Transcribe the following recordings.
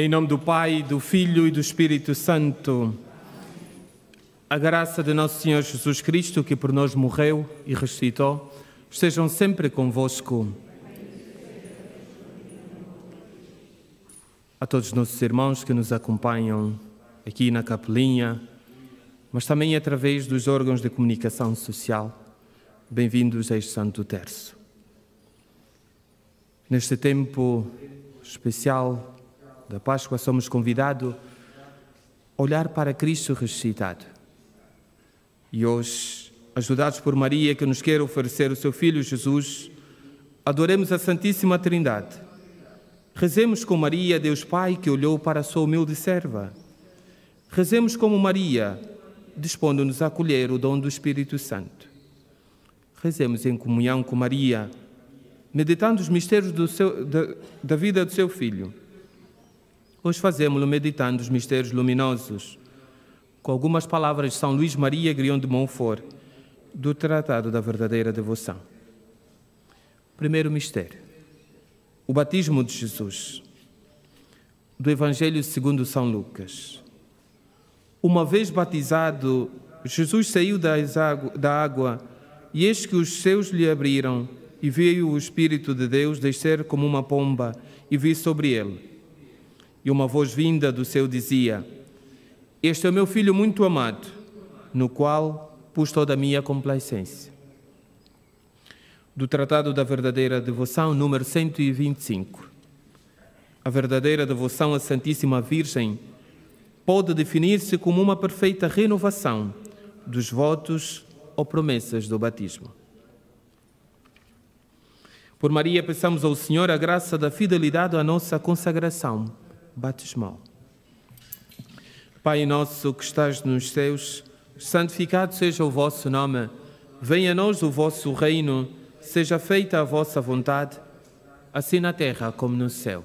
Em nome do Pai, do Filho e do Espírito Santo, a graça de nosso Senhor Jesus Cristo, que por nós morreu e ressuscitou, estejam sempre convosco. A todos os nossos irmãos que nos acompanham aqui na capelinha, mas também através dos órgãos de comunicação social, bem-vindos a este Santo Terço. Neste tempo especial da Páscoa, somos convidados a olhar para Cristo ressuscitado. E hoje, ajudados por Maria, que nos quer oferecer o seu Filho Jesus, adoremos a Santíssima Trindade. Rezemos com Maria, Deus Pai, que olhou para a sua humilde serva. Rezemos como Maria, dispondo-nos a acolher o dom do Espírito Santo. Rezemos em comunhão com Maria, meditando os mistérios seu, da, da vida do seu Filho. Hoje fazemos-lo meditando os mistérios luminosos, com algumas palavras de São Luís Maria Grião de Montfort, do Tratado da Verdadeira Devoção. Primeiro mistério: o batismo de Jesus. Do Evangelho segundo São Lucas. Uma vez batizado, Jesus saiu da água e eis que os seus lhe abriram e veio o Espírito de Deus descer como uma pomba e vir sobre ele. E uma voz vinda do céu dizia: Este é o meu filho muito amado, no qual pus toda a minha complacência. Do Tratado da Verdadeira Devoção, número 125. A verdadeira devoção à Santíssima Virgem pode definir-se como uma perfeita renovação dos votos ou promessas do batismo. Por Maria, peçamos ao Senhor a graça da fidelidade à nossa consagração batismal. Pai nosso que estás nos céus, santificado seja o vosso nome, venha a nós o vosso reino, seja feita a vossa vontade, assim na terra como no céu.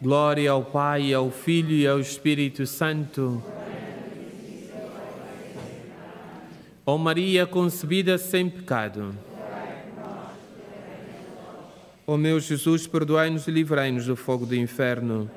Glória ao Pai, ao Filho e ao Espírito Santo. Ó Maria concebida sem pecado. Ó meu Jesus, perdoai-nos e livrai-nos do fogo do inferno.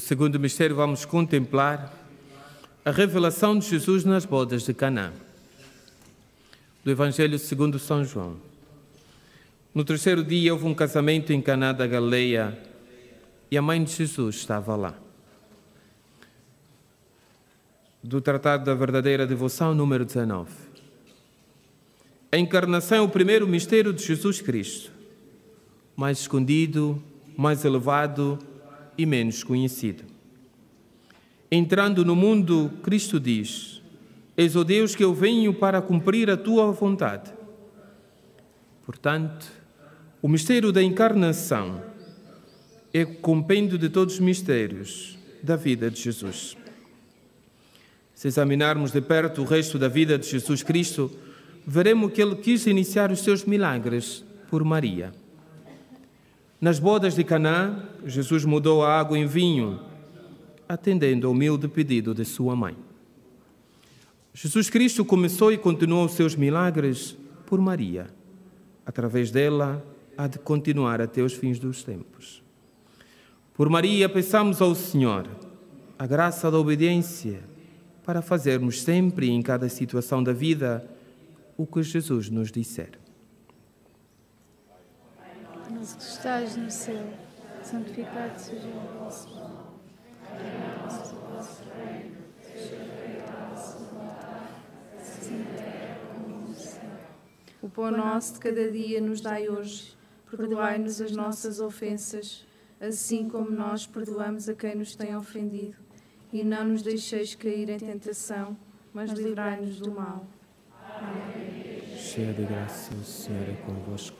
Segundo mistério vamos contemplar a revelação de Jesus nas bodas de Caná. Do Evangelho segundo São João. No terceiro dia houve um casamento em Caná da Galileia e a mãe de Jesus estava lá. Do Tratado da Verdadeira Devoção, número 19. A encarnação é o primeiro mistério de Jesus Cristo, mais escondido, mais elevado e menos conhecido. Entrando no mundo, Cristo diz: Eis o Deus que eu venho para cumprir a tua vontade. Portanto, o mistério da encarnação é o compêndio de todos os mistérios da vida de Jesus. Se examinarmos de perto o resto da vida de Jesus Cristo, veremos que ele quis iniciar os seus milagres por Maria. Nas bodas de Caná, Jesus mudou a água em vinho, atendendo ao humilde pedido de sua mãe. Jesus Cristo começou e continuou os seus milagres por Maria. Através dela, há de continuar até os fins dos tempos. Por Maria, peçamos ao Senhor a graça da obediência para fazermos sempre em cada situação da vida o que Jesus nos disser. Mas que estás no céu, santificado seja o vosso nome. O vosso reino, seja feita a vossa vontade, assim na terra como no céu. O pão nosso de cada dia nos dai hoje. Perdoai-nos as nossas ofensas, assim como nós perdoamos a quem nos tem ofendido. E não nos deixeis cair em tentação, mas livrai-nos do mal. Cheia de graça, o Senhor é convosco.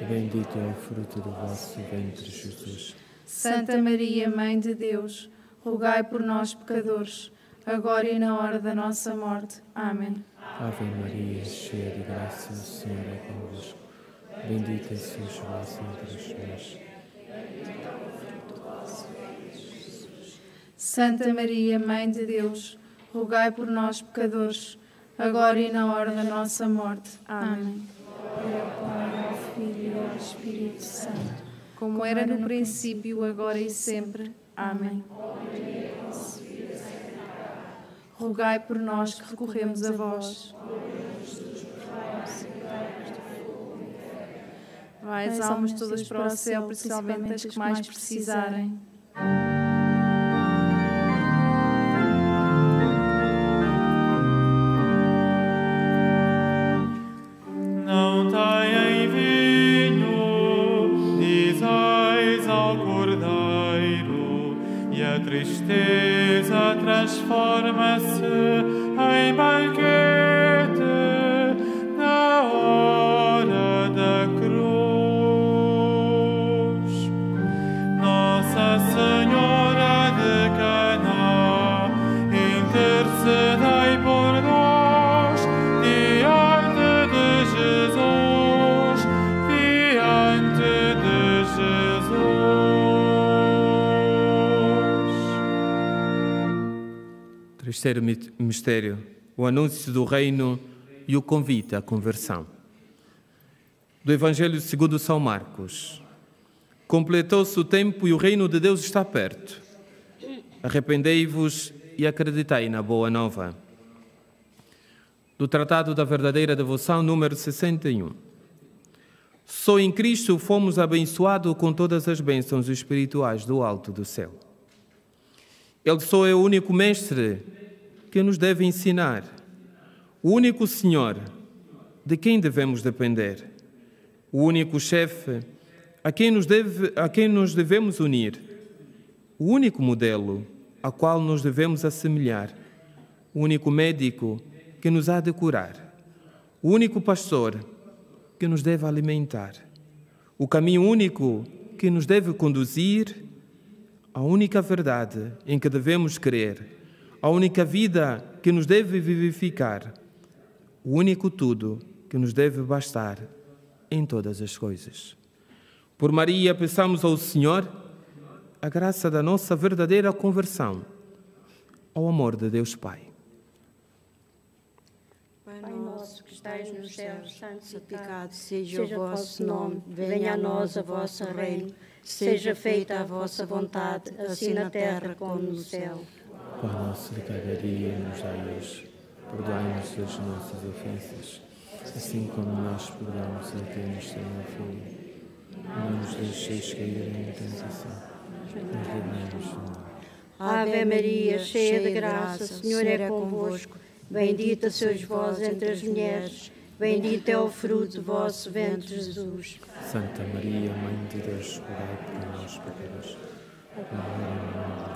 e bendito é o fruto do vosso ventre, Jesus. Santa Maria, Mãe de Deus, rogai por nós, pecadores, agora e na hora da nossa morte. Amém. Ave Maria, cheia de graça, o Senhor é convosco. Bendita sois vós entre as mulheres. Santa Maria, Mãe de Deus, rogai por nós, pecadores, agora e na hora da nossa morte. Amém. Ao Espírito Santo. Como era no princípio, agora e sempre. Amém. Rogai por nós que recorremos a vós. Vai as almas todas para o céu, principalmente as que mais precisarem. Tristeza transforma-se em banquete Terceiro mi- mistério, o anúncio do reino e o convite à conversão. Do Evangelho segundo São Marcos. Completou-se o tempo e o reino de Deus está perto. Arrependei-vos e acreditai na boa nova. Do Tratado da Verdadeira Devoção, número 61. Só em Cristo fomos abençoados com todas as bênçãos espirituais do alto do céu. Ele só é o único mestre que nos deve ensinar, o único Senhor de quem devemos depender, o único chefe a quem nos, deve, a quem nos devemos unir, o único modelo a qual nos devemos assemelhar, o único médico que nos há de curar, o único pastor que nos deve alimentar, o caminho único que nos deve conduzir. A única verdade em que devemos crer, a única vida que nos deve vivificar, o único tudo que nos deve bastar em todas as coisas. Por Maria, peçamos ao Senhor a graça da nossa verdadeira conversão ao amor de Deus Pai. Pai nosso que estais nos céus, santificado seja o vosso nome, venha a nós a vosso reino, seja feita a vossa vontade, assim na terra como no céu. Pão nosso de cada dia nos dai hoje. Perdoai-nos as nossas ofensas, assim como nós perdoamos a quem nos tem ofendido. Não nos deixeis cair em tentação, mas livrai-nos do mal. Ave Maria, cheia de graça, o Senhor é convosco. Bendita sois vós entre as mulheres, bendito é o fruto do vosso ventre, Jesus. Santa Maria, Mãe de Deus, rogai por nós, pecadores, agora e na hora.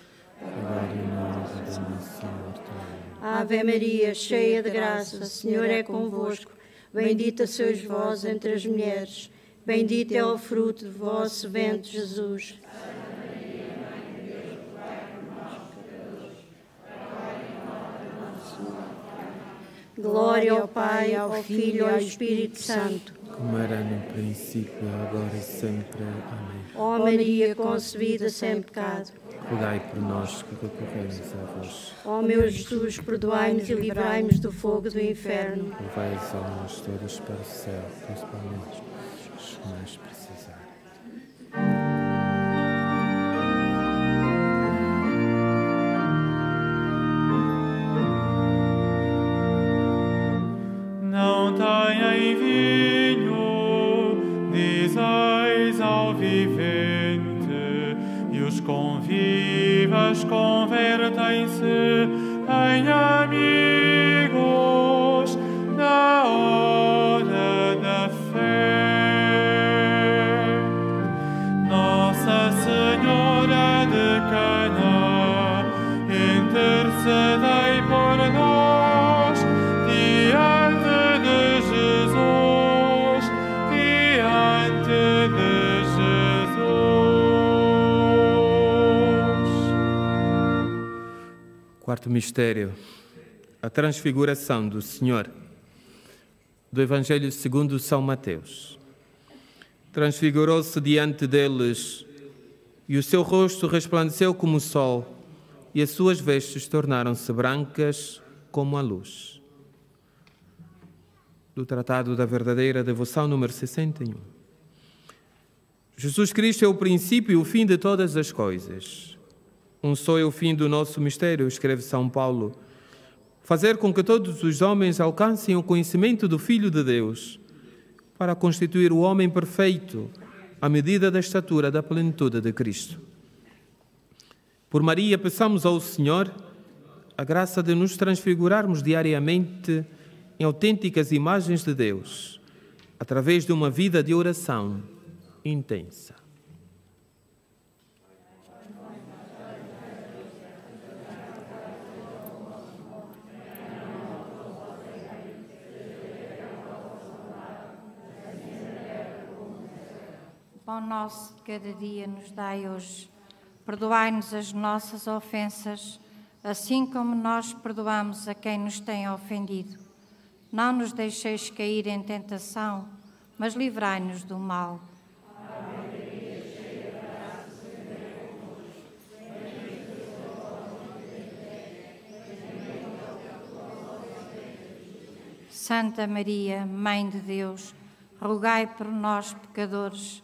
Ave Maria, cheia de graça, o Senhor é convosco. Bendita sois vós entre as mulheres. Bendito é o fruto do vosso ventre, Jesus. Glória ao Pai, ao Filho e ao Espírito Santo. Como era no princípio, agora e sempre. Amém. Ó Maria concebida sem pecado. Rogai por nós que recorremos a vós. Ó meu Jesus, perdoai-nos e livrai-nos do fogo do inferno. Levai as almas todas para o céu, principalmente os mais Quarto mistério, a transfiguração do Senhor, do Evangelho segundo São Mateus. Transfigurou-se diante deles, e o seu rosto resplandeceu como o sol, e as suas vestes tornaram-se brancas como a luz. Do Tratado da Verdadeira Devoção, número 61. Jesus Cristo é o princípio e o fim de todas as coisas. Um só é o fim do nosso mistério, escreve São Paulo. Fazer com que todos os homens alcancem o conhecimento do Filho de Deus, para constituir o homem perfeito, à medida da estatura da plenitude de Cristo. Por Maria, peçamos ao Senhor a graça de nos transfigurarmos diariamente em autênticas imagens de Deus, através de uma vida de oração intensa. Pão nosso de cada dia nos dai hoje. Perdoai-nos as nossas ofensas, assim como nós perdoamos a quem nos tem ofendido. Não nos deixeis cair em tentação, mas livrai-nos do mal. Santa Maria, Mãe de Deus, rogai por nós, pecadores,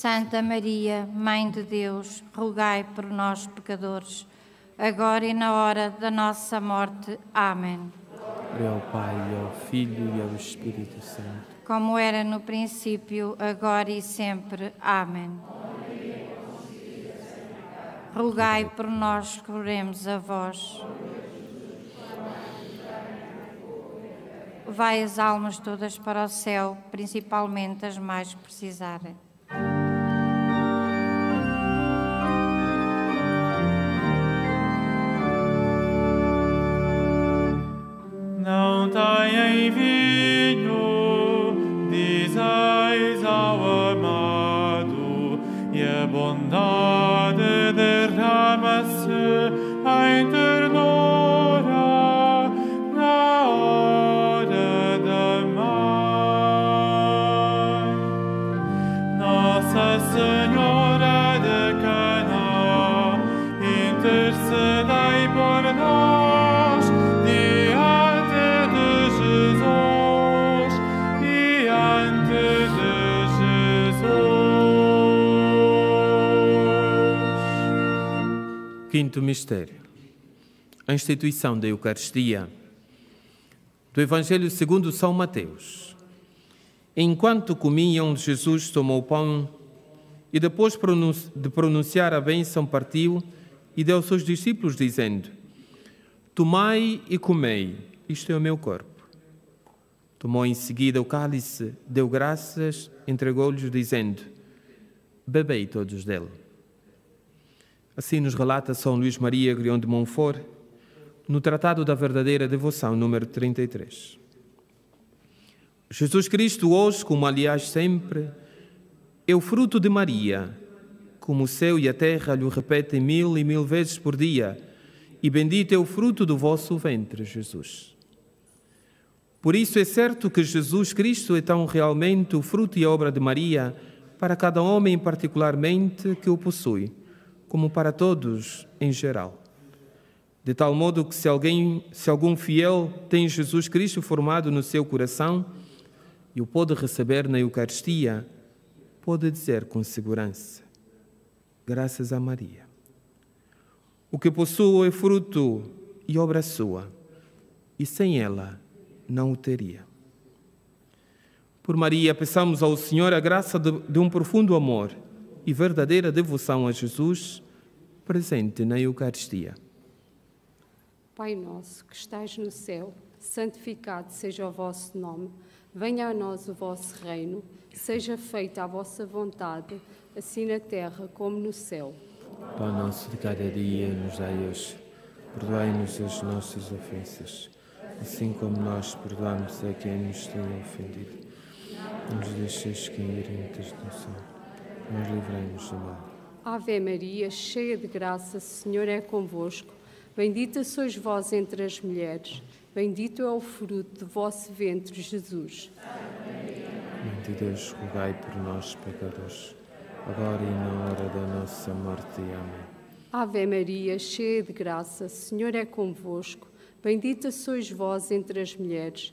Santa Maria, Mãe de Deus, rogai por nós, pecadores, agora e na hora da nossa morte. Amém. Glória ao Pai, ao Filho e ao Espírito Santo. como era no princípio, agora e sempre. Amém. Rogai por nós que oremos a vós. Vai as almas todas para o céu, principalmente as mais precisarem. Quinto mistério. A instituição da Eucaristia. Do Evangelho segundo São Mateus. Enquanto comiam, Jesus tomou o pão e depois de pronunciar a bênção partiu e deu aos seus discípulos dizendo: Tomai e comei, isto é o meu corpo. Tomou em seguida o cálice, deu graças, entregou-lhes dizendo: Bebei todos dele. Assim nos relata São Luís Maria Grião de Montfort, no Tratado da Verdadeira Devoção, número 33. Jesus Cristo, hoje, como aliás sempre, é o fruto de Maria, como o céu e a terra lhe repetem mil e mil vezes por dia, e bendito é o fruto do vosso ventre, Jesus. Por isso é certo que Jesus Cristo é tão realmente o fruto e obra de Maria para cada homem particularmente que o possui, como para todos em geral. De tal modo que se alguém, se algum fiel tem Jesus Cristo formado no seu coração e o pode receber na Eucaristia, pode dizer com segurança: graças a Maria. O que possuo é fruto e obra sua, e sem ela não o teria. Por Maria, peçamos ao Senhor a graça de, de um profundo amor e verdadeira devoção a Jesus, presente na Eucaristia. Pai nosso que estais no céu, santificado seja o vosso nome. Venha a nós o vosso reino, seja feita a vossa vontade, assim na terra como no céu. Pão nosso de cada dia nos dai hoje. Perdoai-nos as nossas ofensas, assim como nós perdoamos a quem nos tem ofendido. Não nos deixeis cair em tentação, mas livrai-nos do mal. Ave Maria, cheia de graça, o Senhor é convosco. Bendita sois vós entre as mulheres, bendito é o fruto do vosso ventre, Jesus. Mãe de Deus, rogai por nós, pecadores, agora e na hora da nossa morte. Amém. Ave Maria, cheia de graça, o Senhor é convosco. Bendita sois vós entre as mulheres,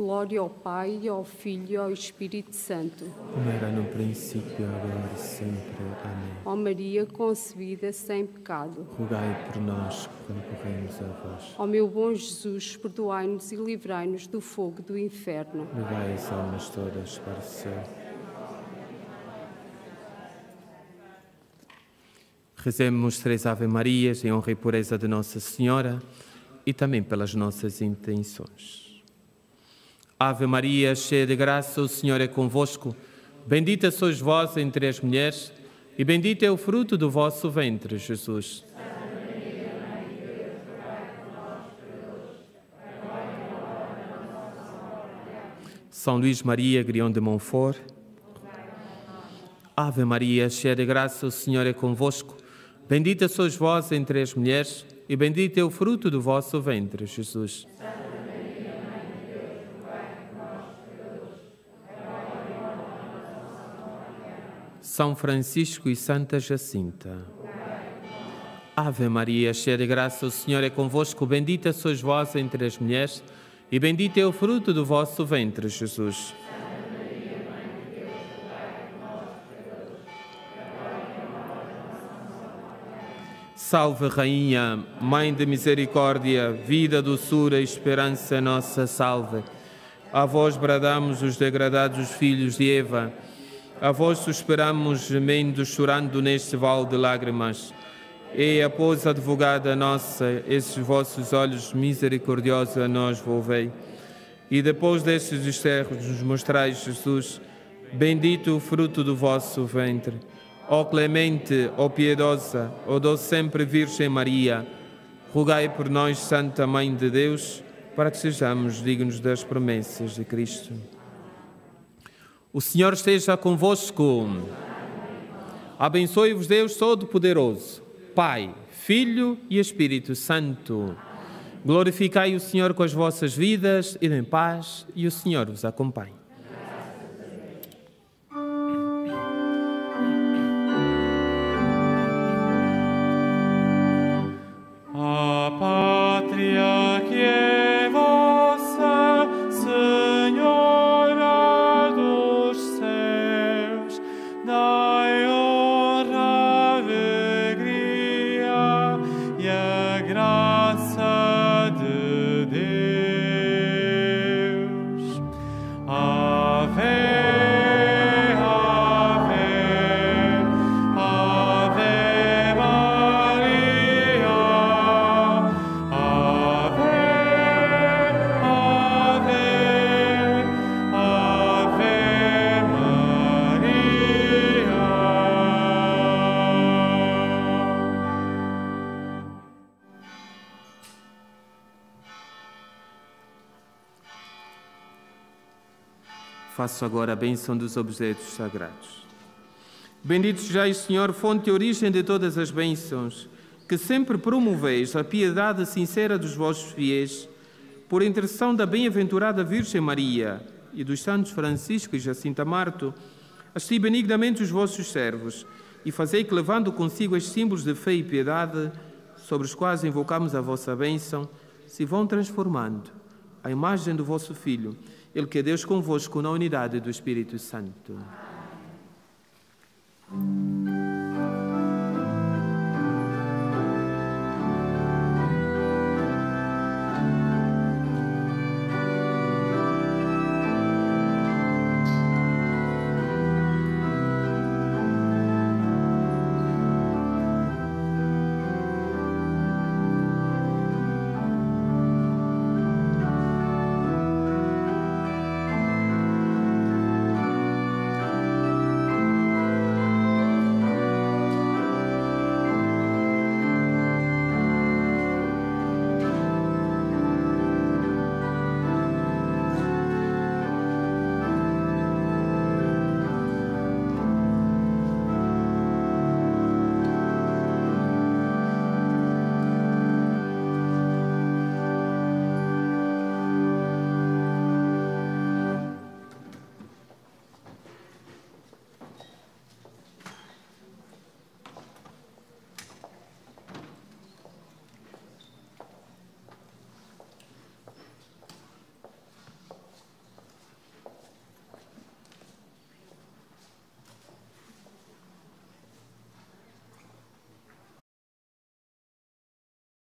Glória ao Pai, ao Filho e ao Espírito Santo. Como era no princípio, agora e sempre. Amém. Ó Maria concebida sem pecado. Rogai por nós que recorremos a vós. Ó meu bom Jesus, perdoai-nos e livrai-nos do fogo do inferno. Levai as almas todas para o céu. Rezemos três Ave Marias em honra e pureza de Nossa Senhora e também pelas nossas intenções. Ave Maria, cheia de graça, o Senhor é convosco. Bendita sois vós entre as mulheres, e bendito é o fruto do vosso ventre, Jesus. São Luís Maria, Grião de Montfort. Ave Maria, cheia de graça, o Senhor é convosco. Bendita sois vós entre as mulheres, e bendito é o fruto do vosso ventre, Jesus. São Francisco e Santa Jacinta. Ave Maria, cheia de graça, o Senhor é convosco. Bendita sois vós entre as mulheres, e bendito é o fruto do vosso ventre, Jesus. Salve, Rainha, Mãe de Misericórdia, vida, doçura e esperança nossa, salve. A vós bradamos os degradados filhos de Eva, a vós suspiramos, gemendo, chorando neste vale de lágrimas. E após advogada nossa, esses vossos olhos misericordiosos a nós volvei. E depois destes desterros nos mostrais, Jesus, bendito o fruto do vosso ventre. Ó clemente, ó piedosa, ó doce sempre Virgem Maria, rogai por nós, Santa Mãe de Deus, para que sejamos dignos das promessas de Cristo. O Senhor esteja convosco. Abençoe-vos Deus Todo-Poderoso, Pai, Filho e Espírito Santo. Glorificai o Senhor com as vossas vidas, e em paz, e o Senhor vos acompanhe. Faço agora a bênção dos objetos sagrados. Bendito sejais, Senhor, fonte e origem de todas as bênçãos, que sempre promoveis a piedade sincera dos vossos fiéis, por intercessão da bem-aventurada Virgem Maria e dos santos Francisco e Jacinta Marto, assisti benignamente os vossos servos e fazei que, levando consigo os símbolos de fé e piedade, sobre os quais invocamos a vossa bênção, se vão transformando a imagem do vosso Filho, ele que é Deus convosco na unidade do Espírito Santo.